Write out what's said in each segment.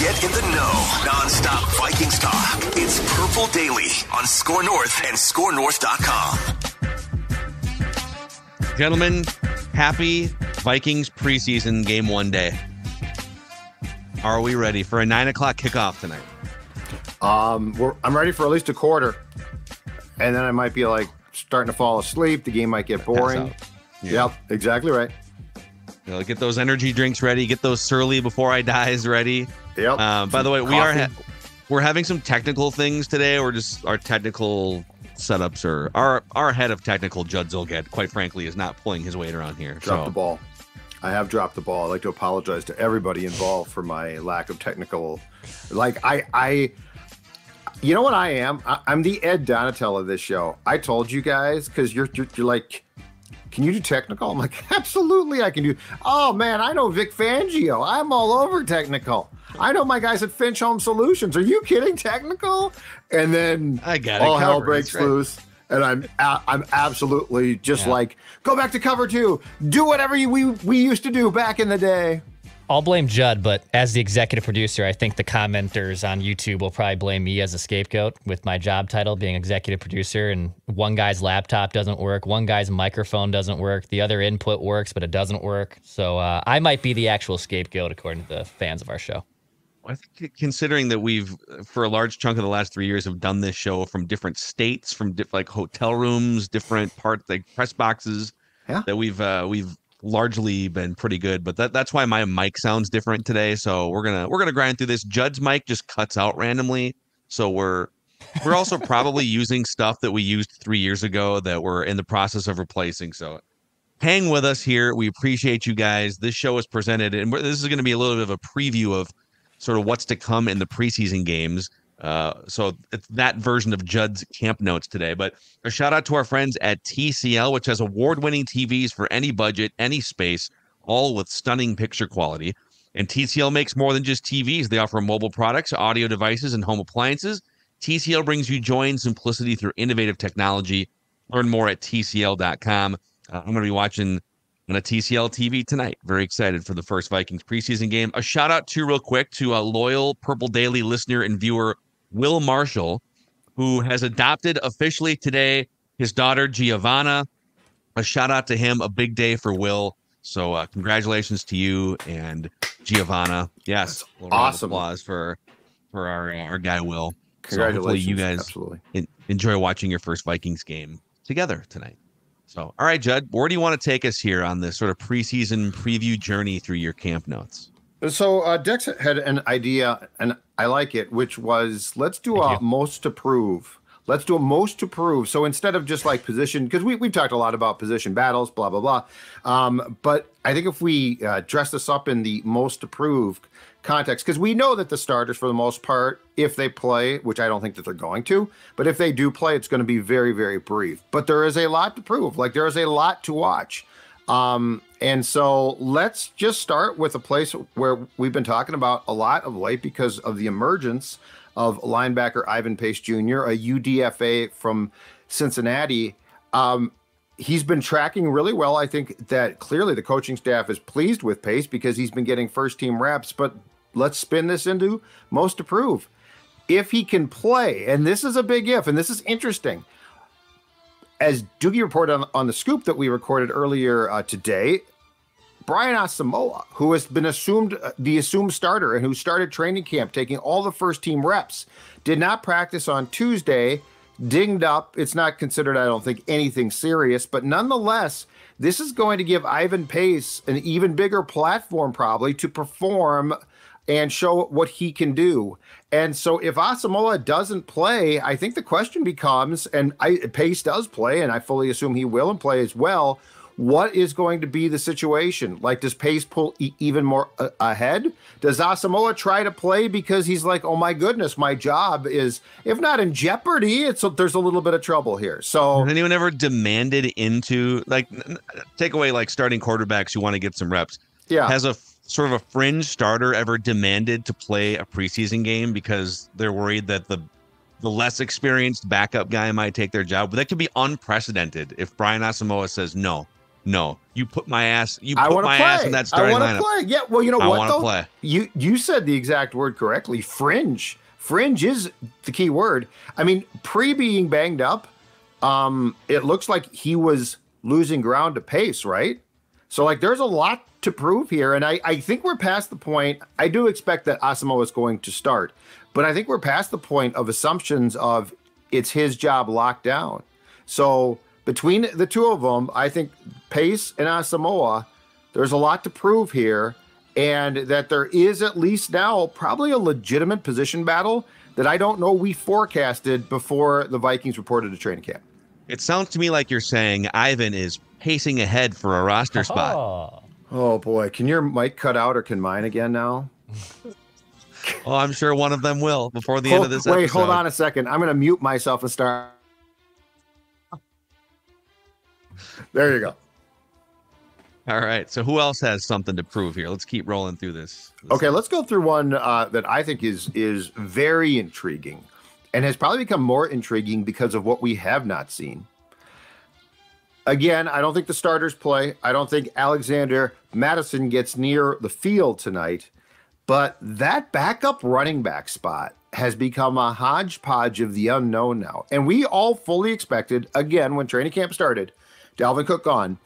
Get in the know. Non-stop Vikings talk. It's Purple Daily on SKOR North and SKORNorth.com. Gentlemen, happy Vikings preseason game one day. Are we ready for a nine o'clock kickoff tonight? Um, we're, I'm ready for at least a quarter, and then I might be like starting to fall asleep. The game might get boring. Yeah. Yep, exactly right. You know, get those energy drinks ready. Get those surly before I dies ready. Yep. Uh, by the way, we are ha- we're having some technical things today. We're just our technical setups are our our head of technical Judd Zulgad, quite frankly, is not pulling his weight around here. dropped the ball. I have dropped the ball. I'd like to apologize to everybody involved for my lack of technical. Like I, I, you know what I am? I, I'm the Ed Donatell of this show. I told you guys because you're, you're you're like, can you do technical? I'm like, absolutely, I can do. Oh man, I know Vic Fangio. I'm all over technical. I know my guys at Finch Home Solutions. Are you kidding? Technical? And then I got all hell breaks right. loose and I'm a- I'm absolutely just Yeah. like go back to cover two, do whatever you, we we used to do back in the day. I'll blame Judd, but as the executive producer, I think the commenters on YouTube will probably blame me as a scapegoat with my job title being executive producer. And one guy's laptop doesn't work, one guy's microphone doesn't work, the other input works, but it doesn't work. So uh, I might be the actual scapegoat according to the fans of our show. I think considering that we've for a large chunk of the last three years have done this show from different states, from diff- like hotel rooms, different parts like press boxes. Yeah. That we've uh we've largely been pretty good, but that that's why my mic sounds different today. So we're gonna we're gonna grind through this. Judd's mic just cuts out randomly, so we're we're also probably using stuff that we used three years ago that we're in the process of replacing. So hang with us here. We appreciate you guys. This show is presented, and this is going to be a little bit of a preview of sort of what's to come in the preseason games. Uh, so it's that version of Judd's camp notes today. But a shout out to our friends at TCL, which has award winning TVs for any budget, any space, all with stunning picture quality. And TCL makes more than just TVs. They offer mobile products, audio devices, and home appliances. TCL brings you joy and simplicity through innovative technology. Learn more at TCL.com. Uh, I'm going to be watching on a TCL TV tonight. Very excited for the first Vikings preseason game. A shout out to real quick to a loyal Purple Daily listener and viewer, Will Marshall, who has adopted officially today his daughter Giovanna. A shout out to him. A big day for Will. So uh, congratulations to you and Giovanna. Yes, a little of awesome. Applause for for our our guy Will. So hopefully Congratulations, you guys absolutely. en- enjoy watching your first Vikings game together tonight. So, all right, Judd, where do you want to take us here on this sort of preseason preview journey through your camp notes? So uh, Dex had an idea, and I like it, which was let's do a you. most to prove. Let's do a most to prove. So instead of just like position, because we, we've talked a lot about position battles, blah, blah, blah. Um, but I think if we uh, dress this up in the most to prove context, because we know that the starters, for the most part, if they play, which I don't think that they're going to, but if they do play, it's going to be very, very brief. But there is a lot to prove. Like there is a lot to watch. Um, and so let's just start with a place where we've been talking about a lot of late because of the emergence of linebacker Ivan Pace Jr., a UDFA from Cincinnati. Um, he's been tracking really well. I think that clearly the coaching staff is pleased with Pace because he's been getting first team reps. But let's spin this into most to prove. If he can play, and this is a big if, and this is interesting as Doogie reported on, on the scoop that we recorded earlier uh, today, Brian Asamoah, who has been assumed uh, the assumed starter and who started training camp taking all the first team reps, did not practice on Tuesday, dinged up. It's not considered, I don't think, anything serious, but nonetheless, this is going to give Ivan Pace an even bigger platform probably to perform and show what he can do. And so if Asamoah doesn't play, I think the question becomes, and I, Pace does play, and I fully assume he will and play as well. What is going to be the situation? Like, does Pace pull e- even more a- ahead? Does Asamoah try to play because he's like, oh my goodness, my job is, if not in jeopardy, it's there's a little bit of trouble here. So Has anyone ever demanded into like take away like starting quarterbacks who want to get some reps? yeah, Has a sort of a fringe starter ever demanded to play a preseason game because they're worried that the the less experienced backup guy might take their job? But that could be unprecedented if Brian Asamoah says no. No, you put my ass. You put to my play. ass in that I starting want to lineup. play. Yeah. Well, you know I what though? play. You you said the exact word correctly. Fringe. Fringe is the key word. I mean, pre being banged up, um, it looks like he was losing ground to pace, right? So like, there's a lot to prove here, and I I think we're past the point. I do expect that Asamoah is going to start, but I think we're past the point of assumptions of it's his job locked down. So between the two of them, I think Pace and Asamoah, there's a lot to prove here, and that there is at least now probably a legitimate position battle that I don't know we forecasted before the Vikings reported to training camp. It sounds to me like you're saying Ivan is pacing ahead for a roster spot. Oh. Oh boy, can your mic cut out or can mine again now? Oh, I'm sure one of them will before the Hold- end of this wait, episode. hold on a second. I'm going to mute myself and start. There you go. All right. So who else has something to prove here? Let's keep rolling through this. this- Okay, let's go through one uh, that I think is is very intriguing, and has probably become more intriguing because of what we have not seen. Again, I don't think the starters play. I don't think Alexander Mattison gets near the field tonight, but that backup running back spot has become a hodgepodge of the unknown now. And we all fully expected, again, when training camp started, Dalvin Cook gone,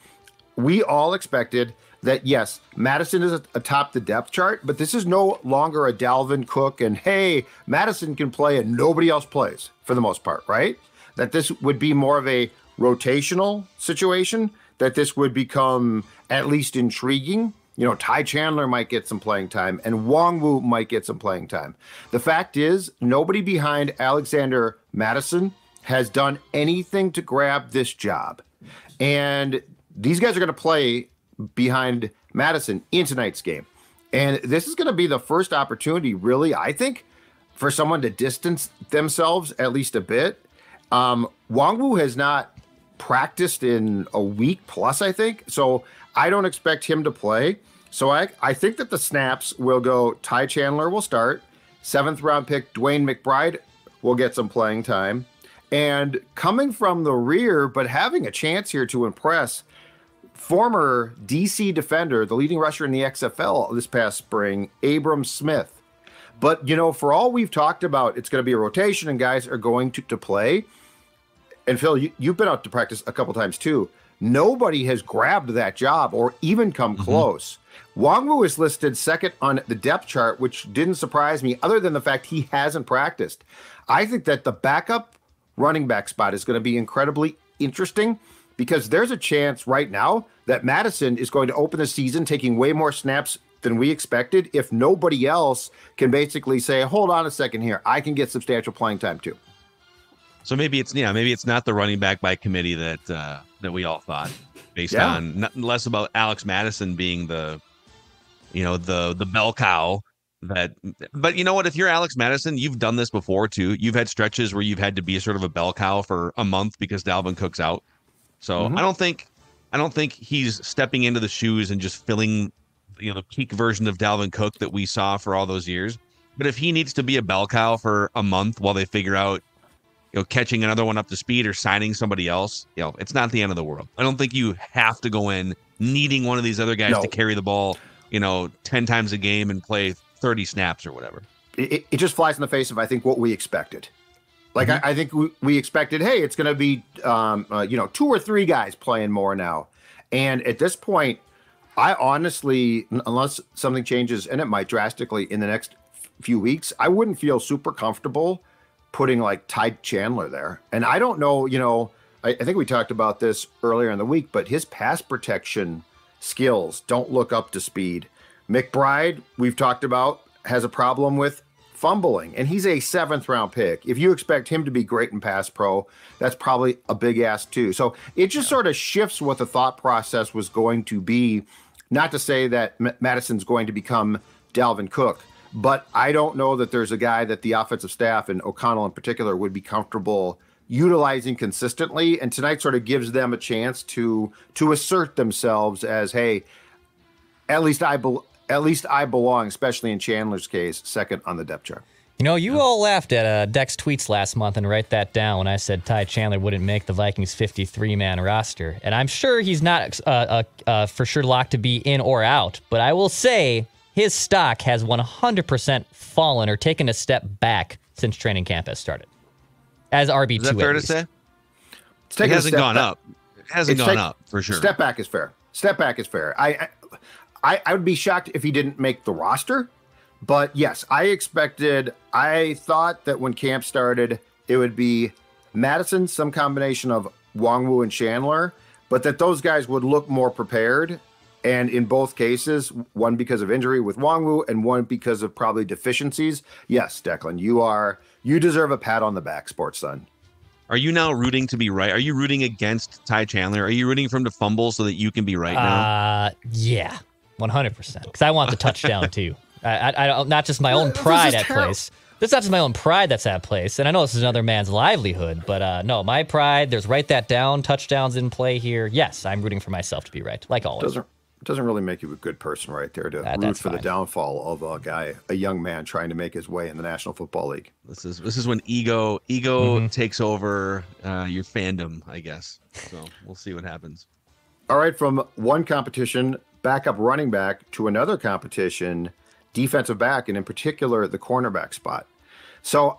we all expected that yes, Mattison is atop the depth chart, but this is no longer a Dalvin Cook and hey, Mattison can play and nobody else plays for the most part, right? That this would be more of a rotational situation, that this would become at least intriguing. You know, Ty Chandler might get some playing time and Nwangwu might get some playing time. The fact is, nobody behind Alexander Mattison has done anything to grab this job. And these guys are going to play behind Mattison in tonight's game. And this is going to be the first opportunity, really, I think, for someone to distance themselves at least a bit. Um, Nwangwu has not practiced in a week plus, I think. So I don't expect him to play. So I, I think that the snaps will go Ty Chandler will start. Seventh round pick DeWayne McBride will get some playing time. And coming from the rear, but having a chance here to impress, former DC defender, the leading rusher in the XFL this past spring, Abram Smith. But, you know, for all we've talked about, it's going to be a rotation and guys are going to, to play. And Phil, you, you've been out to practice a couple times too. Nobody has grabbed that job or even come mm-hmm. close. Nwangwu is listed second on the depth chart, which didn't surprise me, other than the fact he hasn't practiced. I think that the backup running back spot is going to be incredibly interesting because there's a chance right now that Mattison is going to open the season taking way more snaps than we expected if nobody else can basically say, hold on a second here, I can get substantial playing time too. So maybe it's yeah, maybe it's not the running back by committee that uh, that we all thought, based Yeah. on not, less about Alex Mattison being the, you know, the the bell cow. That, but you know what? If you're Alex Mattison, you've done this before too. You've had stretches where you've had to be sort of a bell cow for a month because Dalvin Cook's out. So Mhm. I don't think, I don't think he's stepping into the shoes and just filling, you know, the peak version of Dalvin Cook that we saw for all those years. But if he needs to be a bell cow for a month while they figure out you know, catching another one up to speed or signing somebody else, you know, it's not the end of the world. I don't think you have to go in needing one of these other guys No. to carry the ball, you know, 10 times a game and play 30 snaps or whatever. it, it just flies in the face of I think what we expected. Like I, I think we, we expected, hey, it's going to be um, uh, you know two or three guys playing more now, and at this point, I honestly, unless something changes, and it might drastically in the next few weeks, I wouldn't feel super comfortable putting like Ty Chandler there. And I don't know, you know, I, I think we talked about this earlier in the week, but his pass protection skills don't look up to speed. McBride, we've talked about, has a problem with fumbling, and he's a seventh round pick. If you expect him to be great in pass pro, that's probably a big ask too. So it just sort of shifts what the thought process was going to be. Not to say that M- Mattison's going to become Dalvin Cook, but I don't know that there's a guy that the offensive staff and O'Connell in particular would be comfortable utilizing consistently. And tonight sort of gives them a chance to to assert themselves as, hey, at least I bel at least I belong, especially in Chandler's case, second on the depth chart. You know, you all laughed at uh, Dex tweets last month and write that down when I said Ty Chandler wouldn't make the Vikings 53 man roster. And I'm sure he's not uh, uh, uh, for sure locked to be in or out, but I will say his stock has 100% fallen or taken a step back since training camp has started. As RB2. Is that fair to say? It's It taking a hasn't step gone back. up. It hasn't It's gone take- up for sure. Step back is fair. Step back is fair. I, I I would be shocked if he didn't make the roster, but yes, I expected. I thought that when camp started, it would be Mattison, some combination of Nwangwu and Chandler, but that those guys would look more prepared. And in both cases, one because of injury with Nwangwu and one because of probably deficiencies. Yes, Declan, you are you deserve a pat on the back, sports son. Are you now rooting to be right? Are you rooting against Ty Chandler? Are you rooting for him to fumble so that you can be right now? Uh, yeah, 100%. Because I want the touchdown too. I, I, I don't, not just my own pride at terrible. place. This is not just my own pride that's at place. And I know this is another man's livelihood, but uh, no, my pride, there's write that down, touchdowns in play here. Yes, I'm rooting for myself to be right, like always. doesn't doesn't really make you a good person right there to That- root that's for the downfall of a guy, a young man trying to make his way in the National Football League. This is this is when ego ego Mm-hmm. takes over uh, your fandom, I guess. So we'll see what happens. All right, from one competition, backup running back to another competition, defensive back, and in particular the cornerback spot. So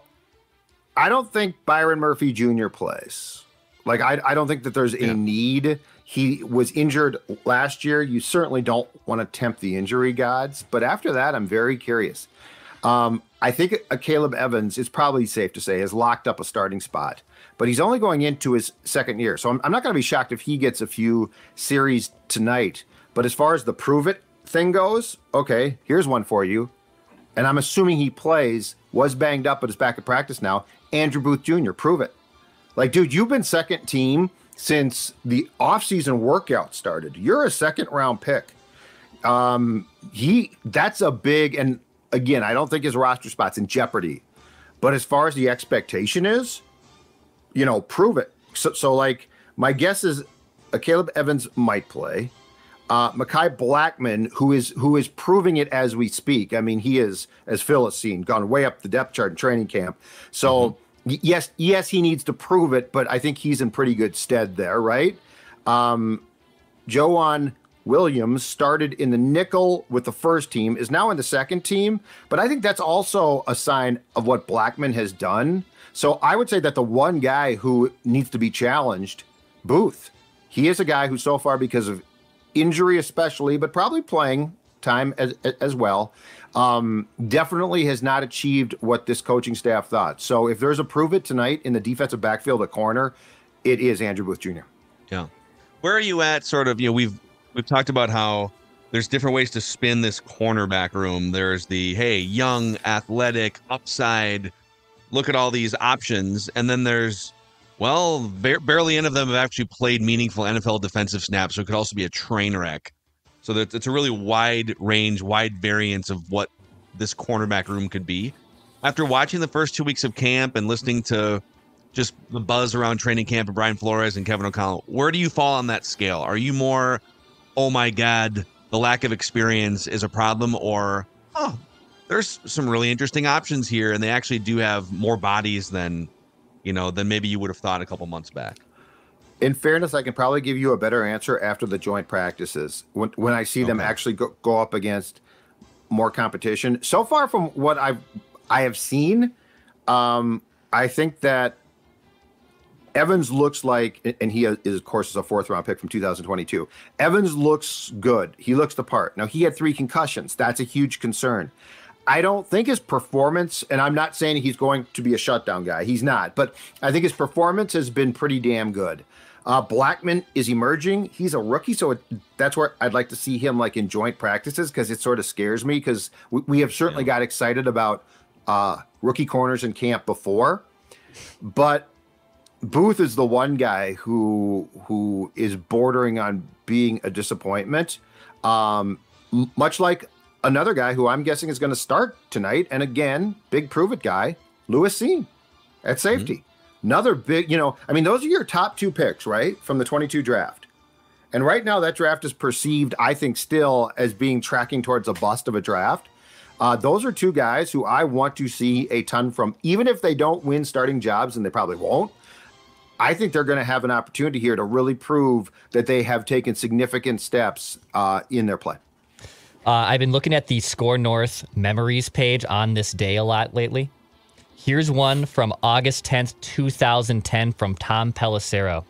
I don't think Byron Murphy Jr. plays. Like I, I don't think that there's a need. He was injured last year. You certainly don't want to tempt the injury gods. But after that, I'm very curious. Um, I think Akayleb Evans is probably safe to say has locked up a starting spot, but he's only going into his second year. So I'm, I'm not going to be shocked if he gets a few series tonight. But as far as the prove it thing goes, okay, here's one for you. And I'm assuming he plays, was banged up, but is back at practice now. Andrew Booth Jr., prove it. Like, dude, you've been second team since the offseason workout started. You're a second round pick. Um, he that's a big and again, I don't think his roster spot's in jeopardy. But as far as the expectation is, you know, prove it. So, so like my guess is uh, Akayleb Evans might play. Uh, Mekhi Blackmon, who is who is proving it as we speak. I mean, he is, as Phil has seen, gone way up the depth chart in training camp. So y- yes, yes, he needs to prove it, but I think he's in pretty good stead there, right? Um, Joejuan Williams started in the nickel with the first team, is now in the second team, but I think that's also a sign of what Blackmon has done. So I would say that the one guy who needs to be challenged, Booth, he is a guy who so far, because of injury especially, but probably playing time as as well, um, definitely has not achieved what this coaching staff thought. So if there's a prove it tonight in the defensive backfield at corner, it is Andrew Booth Jr. Yeah. Where are you at? Sort of, you know, we've we've talked about how there's different ways to spin this cornerback room. There's the hey, young, athletic, upside. Look at all these options, and then there's well, bar- barely any of them have actually played meaningful NFL defensive snaps. So it could also be a train wreck. So it's a really wide range, wide variance of what this cornerback room could be. After watching the first two weeks of camp and listening to just the buzz around training camp and Brian Flores and Kevin O'Connell, where do you fall on that scale? Are you more, oh my God, the lack of experience is a problem, or oh, there's some really interesting options here, and they actually do have more bodies than, you know, than maybe you would have thought a couple months back. In fairness, I can probably give you a better answer after the joint practices when when I see them actually go, go up against more competition. So far from what I've I have seen, um, I think that Evans looks like, and he is of course is a fourth round pick from 2022. Evans looks good. He looks the part. Now he had three concussions. That's a huge concern. I don't think his performance, and I'm not saying he's going to be a shutdown guy. He's not, but I think his performance has been pretty damn good. Uh, Blackmon is emerging. He's a rookie, so it, that's where I'd like to see him like in joint practices because it sort of scares me because we, we have certainly got excited about uh, rookie corners in camp before, but Booth is the one guy who who is bordering on being a disappointment. Um, much like another guy who I'm guessing is going to start tonight, and again, big prove it guy, Lewis Cine at safety. Another big, you know, I mean, those are your top two picks, right, from the 22 draft. And right now, that draft is perceived, I think, still as being tracking towards a bust of a draft. Uh, those are two guys who I want to see a ton from, even if they don't win starting jobs, and they probably won't. I think they're going to have an opportunity here to really prove that they have taken significant steps uh, in their play. Uh, I've been looking at the SKOR North memories page on this day a lot lately. Here's one from August 10th, 2010, from Tom Pelissero.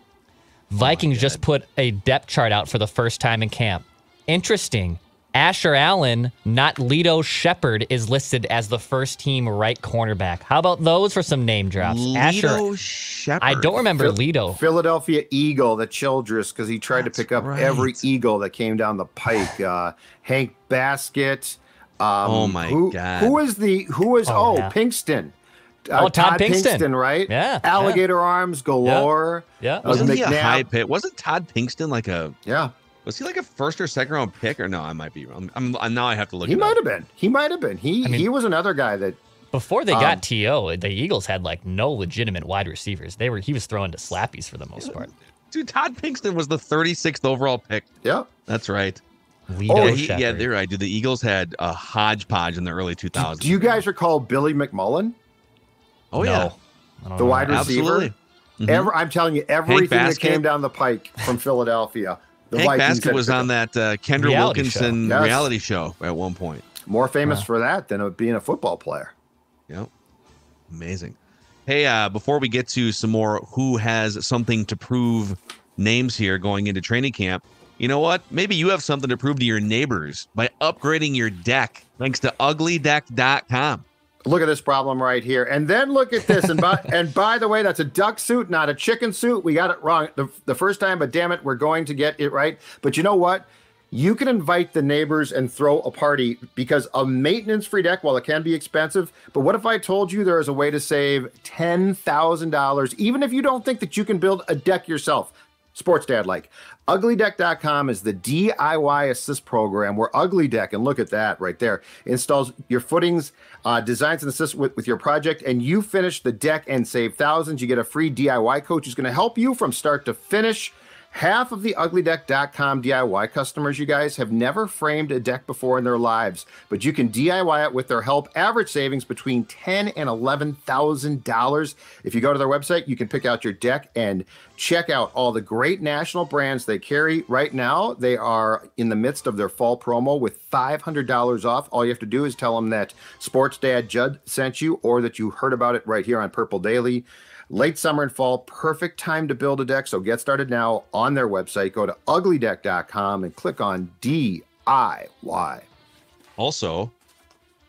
Vikings just put a depth chart out for the first time in camp. Interesting. Asher Allen, not Lito Sheppard, is listed as the first team right cornerback. How about those for some name drops? Lito Sheppard. I don't remember Phil- Lito. Philadelphia Eagle, the Childress, because he tried That's to pick up right. every Eagle that came down the pike. Uh, Hank Baskett. Um, Oh my who, God. Who is the who is Oh, oh, yeah. Pinkston? Uh, Oh, Todd Pinkston. right? Yeah, Alligator arms galore. Yeah. Uh, Wasn't he a high pick? Wasn't Todd Pinkston like a Yeah, was he like a first or second round pick or no? I might be wrong. I'm, I'm now I have to look. he might up. have been. He might have been. He I mean- he was another guy that Before they Um, got TO, the Eagles had like no legitimate wide receivers. They were he was throwing to slappies for the most part. Dude, Todd Pinkston was the 36th overall pick. yeah. That's right. Lito Oh, yeah, he, yeah, they're right. Dude, the Eagles had a hodgepodge in the early 2000s. Do you guys recall Billy McMullen, Oh No. yeah, I don't the know. wide receiver? absolutely. Mhm. Ever, I'm telling you, everything that came down the pike from Philadelphia. The Hank Vikings Baskett was on that uh, Kendra Reality Wilkinson show. Yes. reality show at one point. More famous Huh. for that than being a football player. Yep. Amazing. Hey, uh, before we get to some more who has something to prove names here going into training camp, you know what? Maybe you have something to prove to your neighbors by upgrading your deck thanks to uglydeck.com. Look at this problem right here, and then look at this. And by and by the way, that's a duck suit, not a chicken suit. We got it wrong the, the first time, but damn it, we're going to get it right. But you know what? You can invite the neighbors and throw a party because a maintenance-free deck, while it can be expensive, but what if I told you there is a way to save ten thousand dollars, even if you don't think that you can build a deck yourself? Sports Dad like. UglyDeck.com is the DIY assist program where Ugly Deck, and look at that right there, installs your footings, uh, designs and assists with, with your project, and you finish the deck and save thousands. You get a free DIY coach who's going to help you from start to finish. Half of the uglydeck.com DIY customers, you guys, have never framed a deck before in their lives, but you can DIY it with their help. Average savings between ten and eleven thousand dollars. If you go to their website, you can pick out your deck and check out all the great national brands they carry. Right now, they are in the midst of their fall promo with five hundred dollars off. All you have to do is tell them that Sports Dad Judd sent you, or that you heard about it right here on Purple Daily. Late summer and fall, perfect time to build a deck. So get started now on their website. Go to uglydeck.com and click on DIY. Also,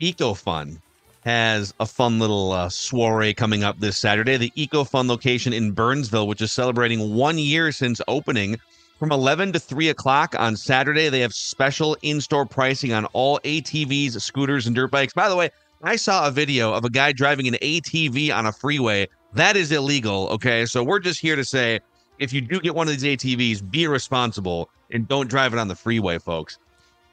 EcoFun has a fun little uh, soiree coming up this Saturday. The EcoFun location in Burnsville, which is celebrating one year since opening. From 11 to 3 o'clock on Saturday, they have special in store pricing on all ATVs, scooters, and dirt bikes. By the way, I saw a video of a guy driving an ATV on a freeway. That is illegal. Okay. So we're just here to say if you do get one of these ATVs, be responsible and don't drive it on the freeway, folks.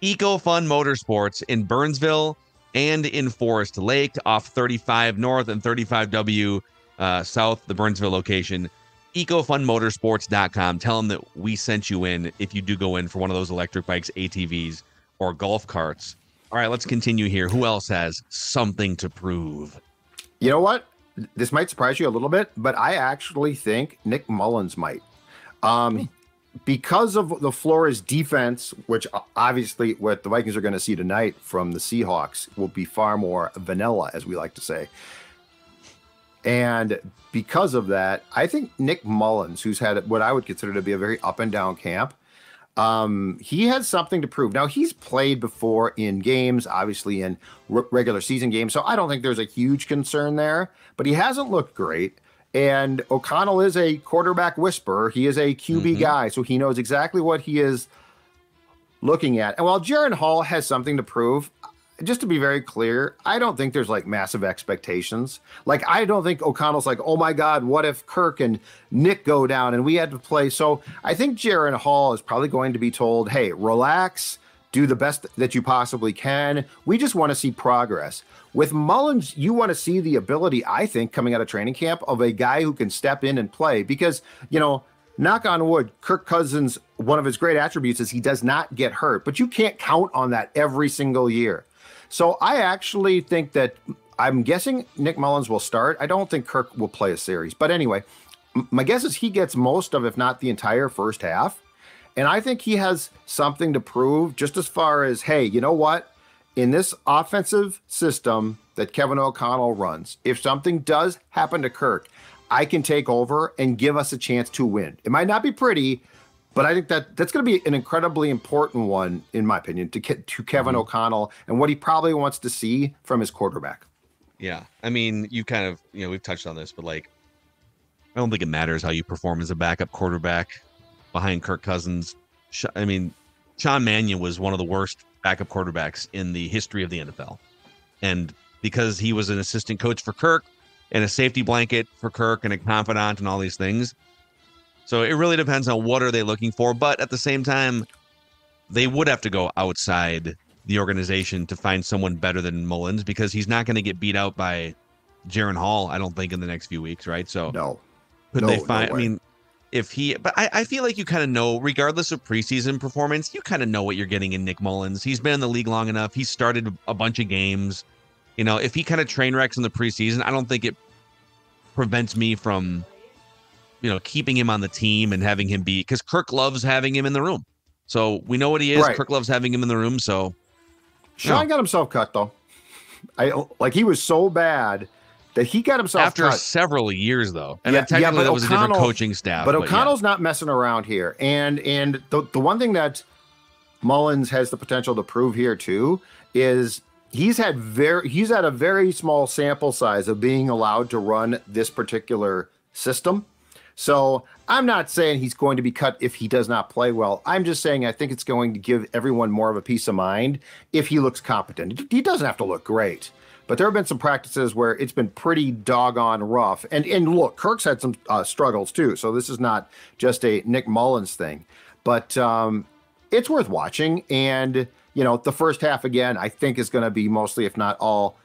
EcoFun Motorsports in Burnsville and in Forest Lake off 35 North and 35W uh, South, the Burnsville location. EcoFunMotorsports.com. Tell them that we sent you in if you do go in for one of those electric bikes, ATVs, or golf carts. All right, let's continue here. Who else has something to prove? You know what? This might surprise you a little bit, but I actually think Nick Mullens might. Um, because of the Flores defense, which obviously what the Vikings are going to see tonight from the Seahawks will be far more vanilla, as we like to say. And because of that, I think Nick Mullens, who's had what I would consider to be a very up and down camp, um, he has something to prove. Now he's played before in games, obviously in re- regular season games, so I don't think there's a huge concern there. But he hasn't looked great. And O'Connell is a quarterback whisperer. He is a QB Mhm. guy, so he knows exactly what he is looking at. And while Jaren Hall has something to prove, just to be very clear, I don't think there's like massive expectations. Like, I don't think O'Connell's like, oh my God, what if Kirk and Nick go down and we had to play? So I think Jaren Hall is probably going to be told, hey, relax, do the best that you possibly can. We just want to see progress. With Mullens, you want to see the ability, I think, coming out of training camp of a guy who can step in and play because, you know, knock on wood, Kirk Cousins, one of his great attributes is he does not get hurt, but you can't count on that every single year. So I actually think that I'm guessing Nick Mullens will start. I don't think Kirk will play a series. But anyway, my guess is he gets most of, if not the entire first half. And I think he has something to prove just as far as, hey, you know what? In this offensive system that Kevin O'Connell runs, if something does happen to Kirk, I can take over and give us a chance to win. It might not be pretty, but I think that that's going to be an incredibly important one, in my opinion, to get to Kevin mm-hmm. O'Connell and what he probably wants to see from his quarterback. Yeah, I mean, you kind of you know we've touched on this, but like, I don't think it matters how you perform as a backup quarterback behind Kirk Cousins. I mean, Sean Mannion was one of the worst backup quarterbacks in the history of the NFL, and because he was an assistant coach for Kirk, and a safety blanket for Kirk and a confidant and all these things. So it really depends on what are they looking for, but at the same time, they would have to go outside the organization to find someone better than Mullens because he's not going to get beat out by Jaren Hall, I don't think, in the next few weeks, right? So no, could no, they find? No I mean, if he, but I, I feel like you kind of know, regardless of preseason performance, you kind of know what you're getting in Nick Mullens. He's been in the league long enough. He started a bunch of games. You know, if he kind of train wrecks in the preseason, I don't think it prevents me from, you know, keeping him on the team and having him be because Kirk loves having him in the room. So we know what he is. Right. Kirk loves having him in the room. So Sean got himself cut though. I like he was so bad that he got himself after cut. several years though. And yeah, technically yeah, that was a different coaching staff. But, but O'Connell's yeah. not messing around here. And and the the one thing that Mullens has the potential to prove here too is he's had very he's had a very small sample size of being allowed to run this particular system. So I'm not saying he's going to be cut if he does not play well. I'm just saying I think it's going to give everyone more of a peace of mind if he looks competent. He doesn't have to look great, but there have been some practices where it's been pretty doggone rough. And and look, Kirk's had some uh, struggles too. So this is not just a Nick Mullens thing, but um, it's worth watching. And you know, the first half again, I think is going to be mostly, if not all,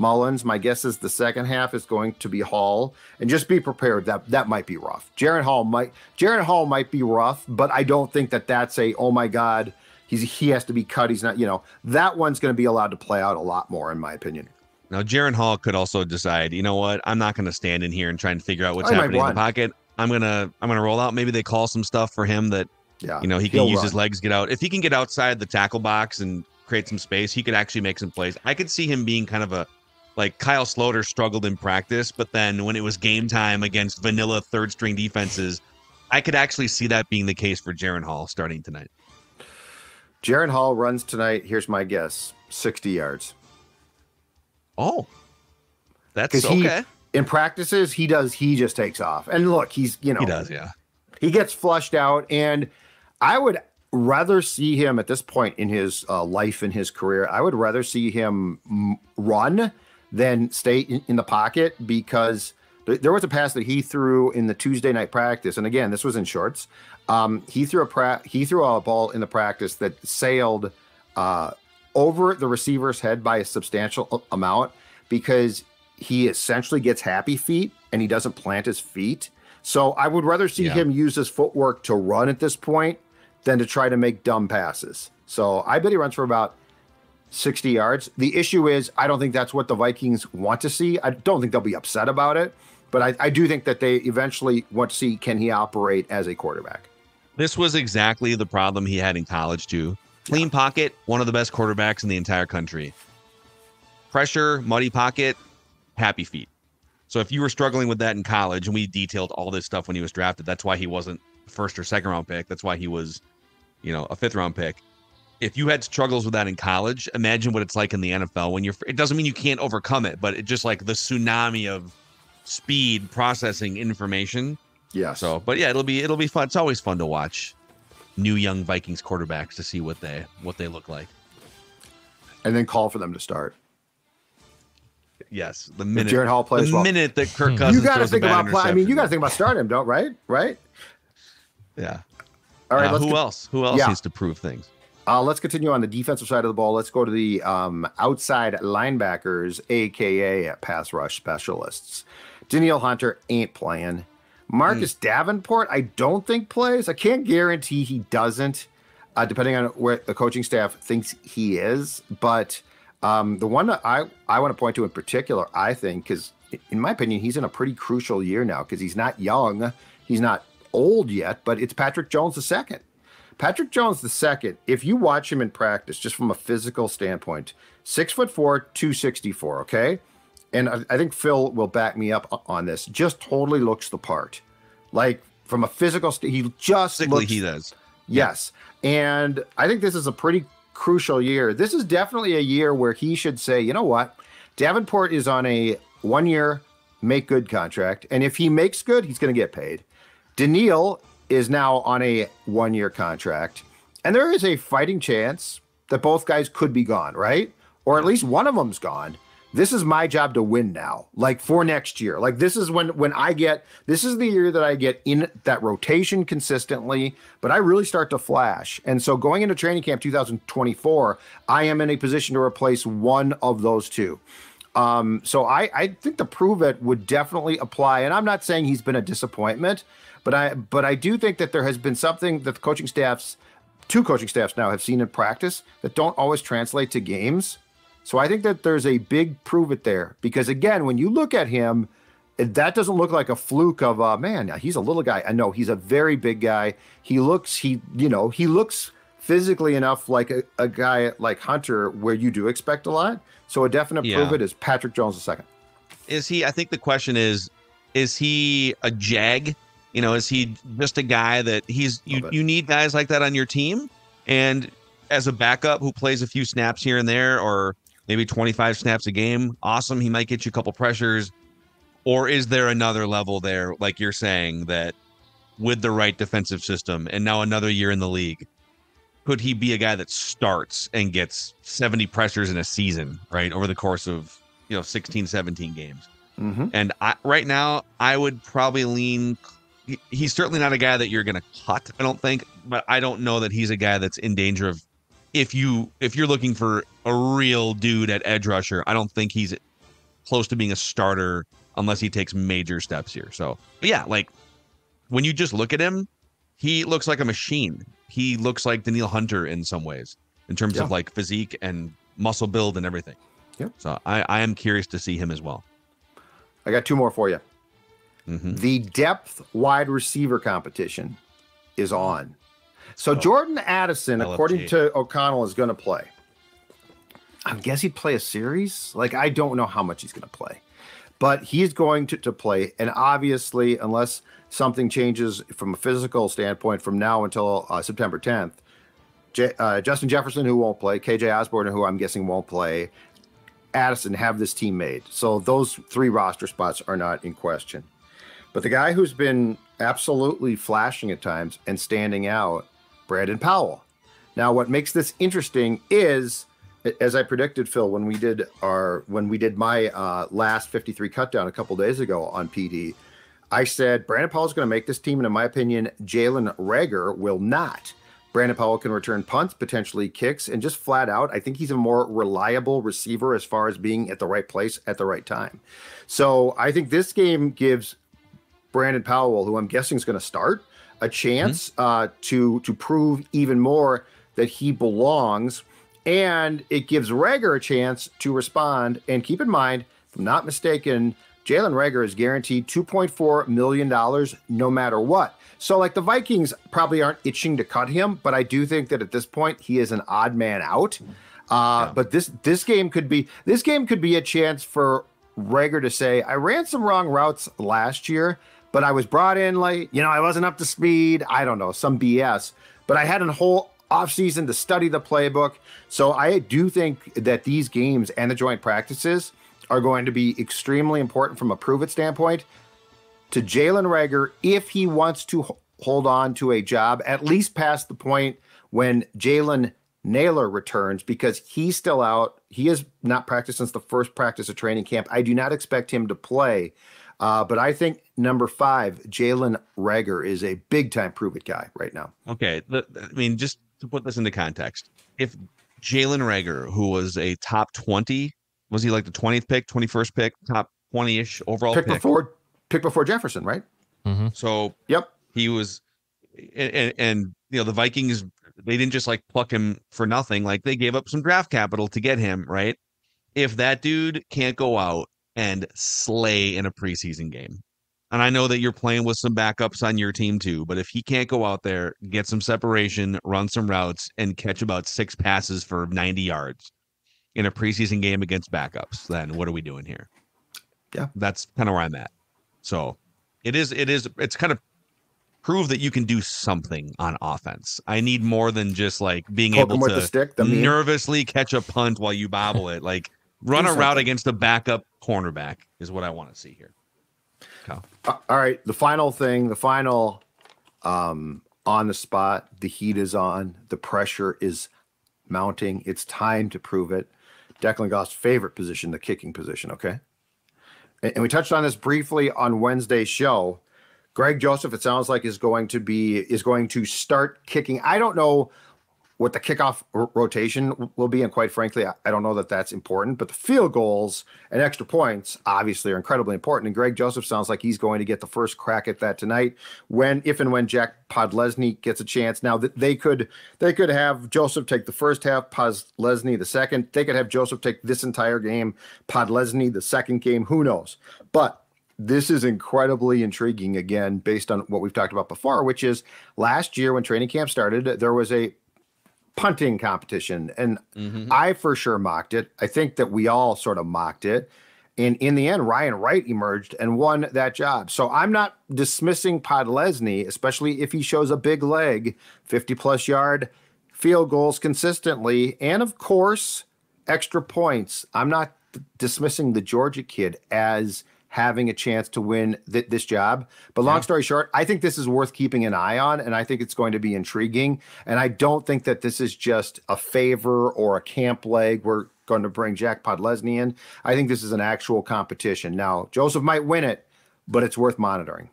Mullens. My guess is the second half is going to be Hall, and just be prepared that that might be rough. Jaren Hall might Jaren Hall might be rough, but I don't think that that's a oh my god he's he has to be cut. He's not you know that one's going to be allowed to play out a lot more in my opinion. Now Jaren Hall could also decide, you know what, I'm not going to stand in here and try and figure out what's I happening in the pocket. I'm gonna I'm gonna roll out. Maybe they call some stuff for him that yeah, you know, he can use run. his legs, get out. If he can get outside the tackle box and create some space, he could actually make some plays. I could see him being kind of a like Kyle Sloter struggled in practice, but then when it was game time against vanilla third string defenses, I could actually see that being the case for Jaren Hall starting tonight. Jaren Hall runs tonight. Here's my guess: sixty yards. Oh, that's okay. He, in practices, he does. He just takes off. And look, he's you know he does. Yeah, he gets flushed out, and I would rather see him at this point in his uh, life in his career. I would rather see him run than stay in, in the pocket because th- there was a pass that he threw in the Tuesday night practice, and again, this was in shorts. Um, he threw a pra- he threw a ball in the practice that sailed uh, over the receiver's head by a substantial amount because he essentially gets happy feet and he doesn't plant his feet. So I would rather see yeah. him use his footwork to run at this point than to try to make dumb passes. So I bet he runs for about 60 yards. The issue is, I don't think that's what the Vikings want to see. I don't think they'll be upset about it, but I, I do think that they eventually want to see can he operate as a quarterback. This was exactly the problem he had in college, too. Clean yeah. pocket, one of the best quarterbacks in the entire country. Pressure, muddy pocket, happy feet. So if you were struggling with that in college, and we detailed all this stuff when he was drafted, that's why he wasn't first or second round pick. That's why he was, you know, a fifth round pick. If you had struggles with that in college, imagine what it's like in the NFL when you're. It doesn't mean you can't overcome it, but it just like the tsunami of speed processing information. Yeah. So, but yeah, it'll be it'll be fun. It's always fun to watch new young Vikings quarterbacks to see what they what they look like, and then call for them to start. Yes, the minute Jaren Hall plays the well. minute that Kirk Cousins you got to think about. I mean, you got to think about starting him, don't right? Right? Yeah. All right. Uh, who else? Who else yeah. needs to prove things? Uh, let's continue on the defensive side of the ball. Let's go to the um, outside linebackers, aka pass rush specialists. Danielle Hunter ain't playing. Marcus mm. Davenport, I don't think plays. I can't guarantee he doesn't, uh, depending on where the coaching staff thinks he is. But Um, the one that I, I want to point to in particular, I think, because in my opinion, he's in a pretty crucial year now because he's not young, he's not old yet, but it's Patrick Jones the second. Patrick Jones the second, if you watch him in practice, just from a physical standpoint, six foot four, 264, okay? And I, I think Phil will back me up on this, just totally looks the part. Like from a physical, he just Physically, looks he does. Yes. And I think this is a pretty crucial year. This is definitely a year where he should say, you know what? Davenport is on a one year make good contract. And if he makes good, he's going to get paid. Danielle is now on a one year contract. And there is a fighting chance that both guys could be gone, right? Or at least one of them's gone this is my job to win now like for next year like this is when when i get this is the year that i get in that rotation consistently but i really start to flash and so going into training camp 2024 i am in a position to replace one of those two um, so I, I think the prove it would definitely apply and i'm not saying he's been a disappointment but i but i do think that there has been something that the coaching staffs two coaching staffs now have seen in practice that don't always translate to games so I think that there's a big prove it there because again, when you look at him, that doesn't look like a fluke of uh man, he's a little guy. I know he's a very big guy. He looks he you know, he looks physically enough like a, a guy like Hunter where you do expect a lot. So a definite Yeah. prove it is Patrick Jones the second. Is he? I think the question is, is he a jag? You know, is he just a guy that he's you? You need guys like that on your team, and as a backup who plays a few snaps here and there, or maybe 25 snaps a game, awesome. He might get you a couple pressures, or is there another level there, like you're saying that with the right defensive system, and now another year in the league, could he be a guy that starts and gets 70 pressures in a season, right, over the course of you know 16, 17 games? Mm-hmm. And I, right now, I would probably lean. He- He's certainly not a guy that you're going to cut. I don't think, but I don't know that he's a guy that's in danger of. If you if you're looking for a real dude at edge rusher, I don't think he's close to being a starter unless he takes major steps here. So, but yeah, like when you just look at him, he looks like a machine. He looks like Danielle Hunter in some ways, in terms Yeah. of like physique and muscle build and everything. Yep. So I, I am curious to see him as well. I got two more for you. Mhm. The depth wide receiver competition is on. So Jordan Addison, LFG. according to O'Connell, is going to play. I guess he'd play a series. Like I don't know how much he's going to play, but he's going to, to play. And obviously, unless something changes from a physical standpoint from now until uh, September 10th, J- uh, Justin Jefferson, who won't play, KJ Osborn, who I'm guessing won't play, Addison have this team made. So those three roster spots are not in question. But the guy who's been absolutely flashing at times and standing out, Brandon Powell. Now, what makes this interesting is, as I predicted, Phil, when we did our when we did my uh, last 53 cutdown a couple days ago on PD, I said Brandon Powell's going to make this team, and in my opinion, Jalen Reagor will not. Brandon Powell can return punts, potentially kicks, and just flat out, I think he's a more reliable receiver as far as being at the right place at the right time. So I think this game gives Brandon Powell, who I'm guessing is going to start, a chance uh, to to prove even more that he belongs, and it gives Reagor a chance to respond. And keep in mind, if I'm not mistaken, Jalen Reagor is guaranteed 2.4 million dollars no matter what. So, like the Vikings probably aren't itching to cut him, but I do think that at this point he is an odd man out. Uh, But this this game could be this game could be a chance for Reagor to say, I ran some wrong routes last year, but I was brought in late. You know, I wasn't up to speed. I don't know, some BS. But I had a whole offseason to study the playbook. So I do think that these games and the joint practices are going to be extremely important from a prove it standpoint to Jalen Reagor if he wants to hold on to a job, at least past the point when Jalen Nailor returns, because he's still out. He has not practiced since the first practice of training camp. I do not expect him to play. Uh, but I think number five, Jalen Reagor, is a big time prove it guy right now. Okay. I mean, just to put this into context, if Jalen Reagor, who was a top 20, was he like the 20th pick, 21st pick, top 20 ish overall Pick pick? before pick before Jefferson, right? So Yep. he was, and, and, and, you know, the Vikings, they didn't just like pluck him for nothing. Like they gave up some draft capital to get him, right? if that dude can't go out and slay in a preseason game. And I know that you're playing with some backups on your team too, but if he can't go out there, get some separation, run some routes, and catch about six passes for 90 yards in a preseason game against backups, then what are we doing here? Yeah. That's kind of where I'm at. So it is, it is, it's kind of prove that you can do something on offense. I need more than just like being Poke able to the stick, the nervously catch a punt while you bobble it. Like run a route against a backup cornerback is what I want to see here. Kyle. Uh, all right, the final thing, the final um on the spot, the heat is on, the pressure is mounting. It's time to prove it. Declan Goff's favorite position, the kicking position, okay? And, and we touched on this briefly on Wednesday's show. Greg Joseph, it sounds like is going to be is going to start kicking. I don't know what the kickoff rotation will be, and quite frankly, I, I don't know that that's important. But the field goals and extra points obviously are incredibly important. And Greg Joseph sounds like he's going to get the first crack at that tonight. When, if and when Jack Podlesny gets a chance, now that they could they could have Joseph take the first half, Podlesny the second. They could have Joseph take this entire game, Podlesny the second game. Who knows? But this is incredibly intriguing again based on what we've talked about before which is last year when training camp started there was a punting competition. And mm-hmm. i for sure mocked it. I think that we all sort of mocked it. And in the end ryan wright emerged and won that job. So i'm not dismissing podlesny especially if he shows a big leg 50 plus yard field goals consistently. And of course extra points. I'm not dismissing the georgia kid as having a chance to win th- this job. But long story short, I think this is worth keeping an eye on, and I think it's going to be intriguing. And I don't think that this is just a favor or a camp leg. We're going to bring Jack Podlesny in. I think this is an actual competition. Now, Joseph might win it, but it's worth monitoring.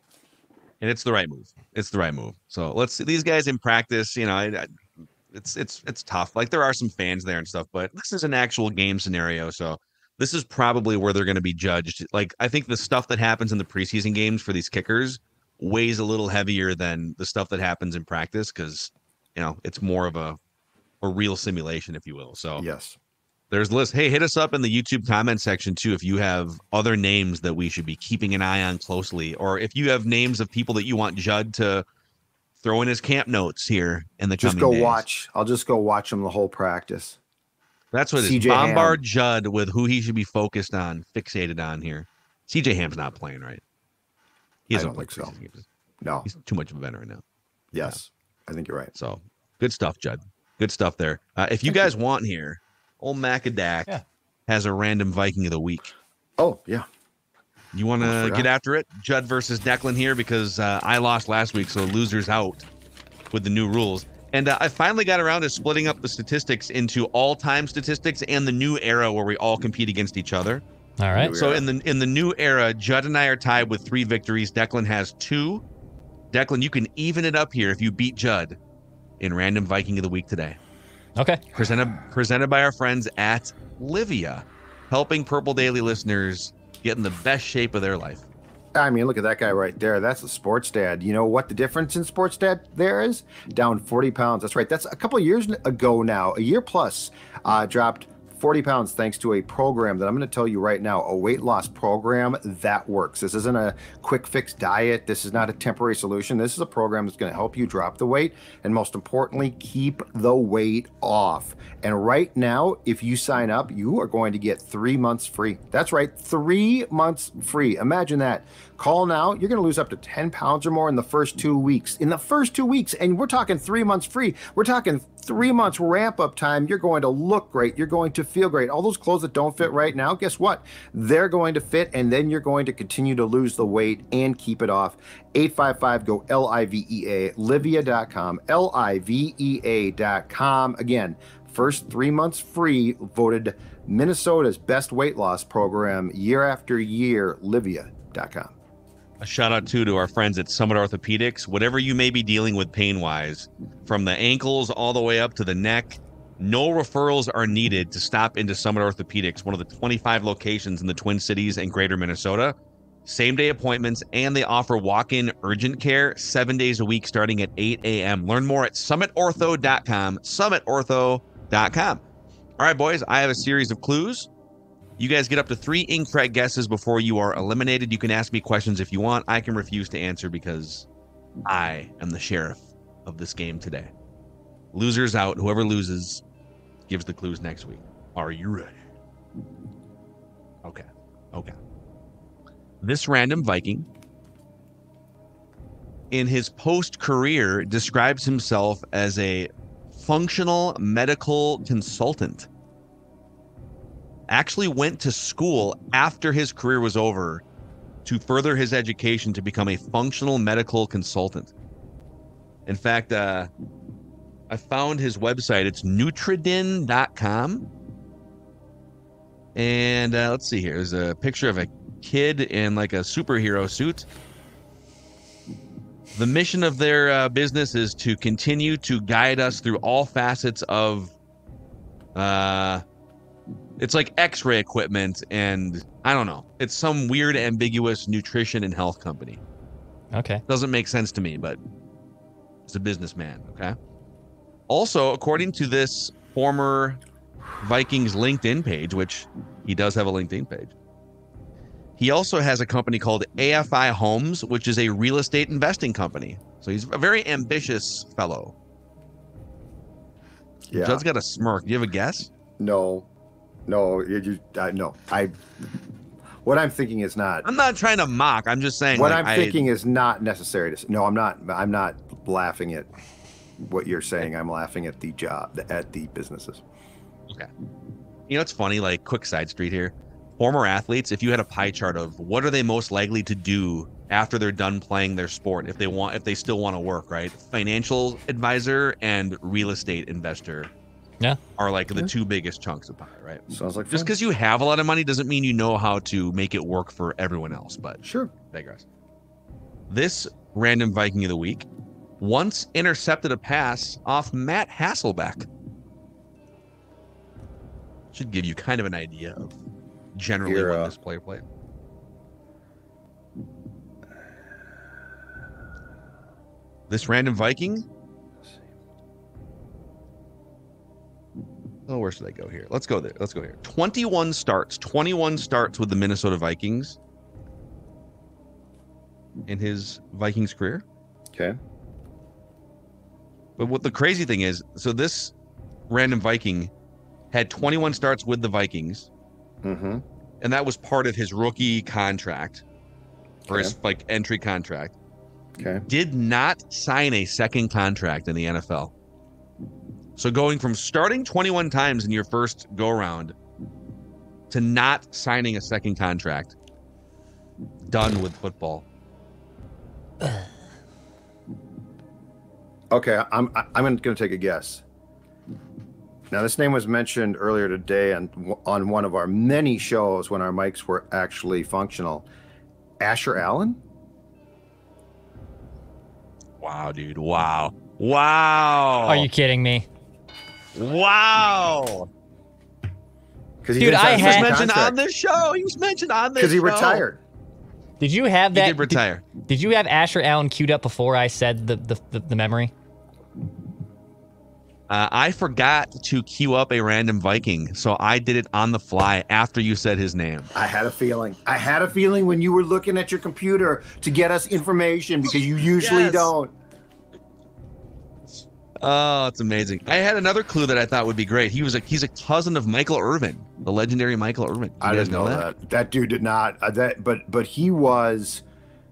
and it's the right move. It's the right move. So let's see these guys in practice. You know, I, I, it's it's it's tough. Like there are some fans there and stuff, but this is an actual game scenario. So this is probably where they're going to be judged. Like I think the stuff that happens in the preseason games for these kickers weighs a little heavier than the stuff that happens in practice because you know it's more of a a real simulation, if you will. So Yes. there's list. Hey, hit us up in the YouTube comment section too if you have other names that we should be keeping an eye on closely, or if you have names of people that you want Judd to throw in his camp notes here in the Just go days. watch. I'll just go watch them the whole practice. That's what it is. Bombard Ham. Judd with who he should be focused on, fixated on here. CJ Ham's not playing right. He I doesn't don't play think so. games. No. He's too much of a veteran right now. Yes. I think you're right. So good stuff, Judd. Good stuff there. Uh, if you guys want here, old Macadac Yeah. has a random Viking of the week. Oh, yeah. You want to get after it? Judd versus Declan here because uh, I lost last week, so losers out with the new rules. And uh, I finally got around to splitting up the statistics into all-time statistics and the new era where we all compete against each other. All right. So in the in the new era, Judd and I are tied with three victories. Declan has two. Declan, you can even it up here if you beat Judd in random Viking of the week today. Okay. Presented presented by our friends at Livea, helping Purple Daily listeners get in the best shape of their life. I mean, look at that guy right there. That's a sports dad. You know what the difference in sports dad there is? Down 40 pounds. That's right. That's a couple years ago now, a year plus, uh, dropped 40 pounds thanks to a program that I'm going to tell you right now, a weight loss program that works. This isn't a quick fix diet. This is not a temporary solution. This is a program that's going to help you drop the weight and most importantly, keep the weight off. And right now, if you sign up, you are going to get three months free. That's right, three months free. Imagine that. Call now. You're going to lose up to 10 pounds or more in the first two weeks. In the first two weeks, and we're talking three months free. We're talking three months ramp up time. You're going to look great. You're going to feel great. All those clothes that don't fit right now, guess what? They're going to fit, and then you're going to continue to lose the weight and keep it off. 855 go L I V E A, livea.com, L I V E A.com. Again, first three months free, voted Minnesota's best weight loss program year after year, livea.com. A shout out too to our friends at Summit Orthopedics. Whatever you may be dealing with pain wise, from the ankles all the way up to the neck, no referrals are needed to stop into Summit Orthopedics, one of the 25 locations in the Twin Cities and greater Minnesota. Same day appointments, and they offer walk in urgent care seven days a week starting at 8 a.m. Learn more at summitortho.com. Summitortho.com. All right, boys, I have a series of clues. You guys get up to three incorrect guesses before you are eliminated. You can ask me questions if you want. I can refuse to answer because I am the sheriff of this game today. Losers out. Whoever loses gives the clues next week. Are you ready? Okay. Okay. This random Viking in his post career describes himself as a functional medical consultant. Actually went to school after his career was over to further his education to become a functional medical consultant. In fact, uh, I found his website. It's Nutridin.com. And uh, let's see here. There's a picture of a kid in like a superhero suit. The mission of their uh, business is to continue to guide us through all facets of uh it's like x-ray equipment and I don't know. It's some weird ambiguous nutrition and health company. Okay. Doesn't make sense to me, but it's a businessman, okay? Also, according to this former Vikings LinkedIn page, which he does have a LinkedIn page, he also has a company called AFI Homes, which is a real estate investing company. So he's a very ambitious fellow. Yeah. Judd's got a smirk. Do you have a guess? No, no, you, uh, no. I. What I'm thinking is not. I'm not trying to mock. I'm just saying. What like, I'm I- thinking is not necessary to. No, I'm not. I'm not laughing at what you're saying. I'm laughing at the job at the businesses. Okay. You know, it's funny, like quick side street here. Former athletes, if you had a pie chart of what are they most likely to do after they're done playing their sport, if they want if they still want to work, right? Financial advisor and real estate investor Yeah. are like the two biggest chunks of pie, right? Sounds like Just because you have a lot of money doesn't mean you know how to make it work for everyone else, but Sure. digress. This random Viking of the week once intercepted a pass off Matt Hasselbeck. Should give you kind of an idea of generally Here, what this player played. This random Viking. Oh, where should I go here? Let's go there. Let's go here. 21 starts. 21 starts with the Minnesota Vikings in his Vikings career. Okay. But what the crazy thing is, so this random Viking had 21 starts with the Vikings, Mm-hmm. and that was part of his rookie contract or his like entry contract. Okay. Did not sign a second contract in the NFL. So going from starting 21 times in your first go around to not signing a second contract, done with football. Okay. I'm I'm going to take a guess. Now, this name was mentioned earlier today on on one of our many shows when our mics were actually functional. Asher Allen. Wow, dude. Wow. Wow. Are you kidding me? Wow. Because Dude, I He was had- mentioned on this show. He was mentioned on this because he show. retired. Did you have He that? did retire. Did, did you have Asher Allen queued up before I said the the, the, the memory? Uh, I forgot to queue up a random Viking, so I did it on the fly after you said his name. I had a feeling. I had a feeling when you were looking at your computer to get us information because you usually Yes. don't. Oh, it's amazing. I had another clue that I thought would be great. He was a he's a cousin of Michael Irvin, the legendary Michael Irvin. You I didn't know that. that. dude did not. Uh, that, but but he was,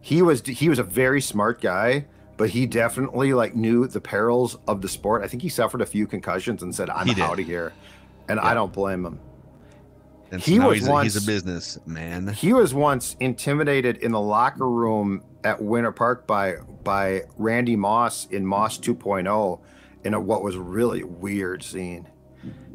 he was he was a very smart guy. But he definitely like knew the perils of the sport. I think he suffered a few concussions and said, "I'm He did. out of here," and Yeah. I don't blame him. And so He was he's, a, he's a business man. He was once intimidated in the locker room at Winter Park by by Randy Moss in Moss 2.0 in a what was really weird scene.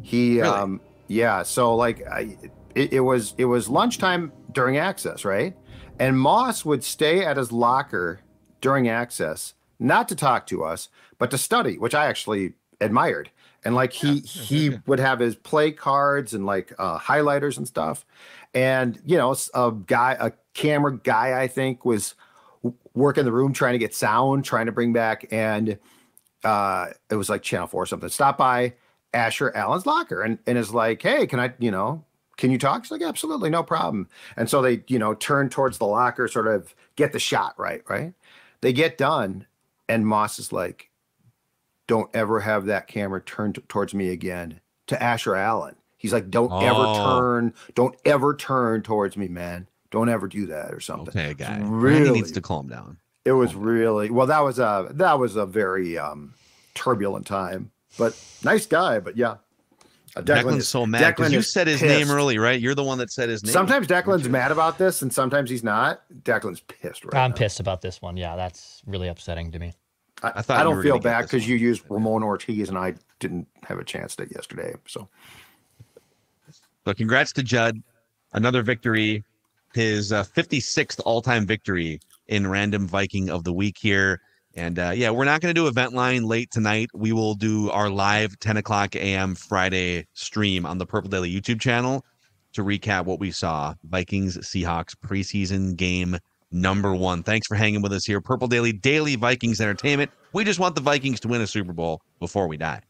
He Really? um yeah, so like I, it, it was it was lunchtime during access, right? And Moss would stay at his locker during access, not to talk to us, but to study, which I actually admired. And like he he would have his play cards and like uh, highlighters and stuff. And you know, a guy, a camera guy, I think was working the room trying to get sound, trying to bring back, and uh, it was like Channel Four or something. Stop by Asher Allen's locker and and is like, hey, can I, you know, can you talk? He's like, absolutely, no problem. And so they, you know, turn towards the locker, sort of get the shot right, right? They get done, and Moss is like, don't ever have that camera turned towards me again to Asher Allen. He's like, don't ever Oh. turn, don't ever turn towards me, man. Don't ever do that or something. Okay, guy. Randy Really, needs to calm down. It was really well. That was a that was a very um, turbulent time, but nice guy. But yeah, Uh, Declan's is- so mad because you said his pissed. name early, right? You're the one that said his name. Sometimes Declan's mad about this, and sometimes he's not. Declan's pissed right I'm now. pissed about this one. Yeah, that's really upsetting to me. I, I thought I don't feel bad because you used Ramon Ortiz, and I didn't have a chance to yesterday. So So congrats to Judd. Another victory. His uh, 56th all-time victory in random Viking of the week here. And uh, yeah, we're not going to do event line late tonight. We will do our live 10 o'clock a.m. Friday stream on the Purple Daily YouTube channel to recap what we saw. Vikings Seahawks preseason game number one. Thanks for hanging with us here. Purple Daily, daily Vikings entertainment. We just want the Vikings to win a Super Bowl before we die.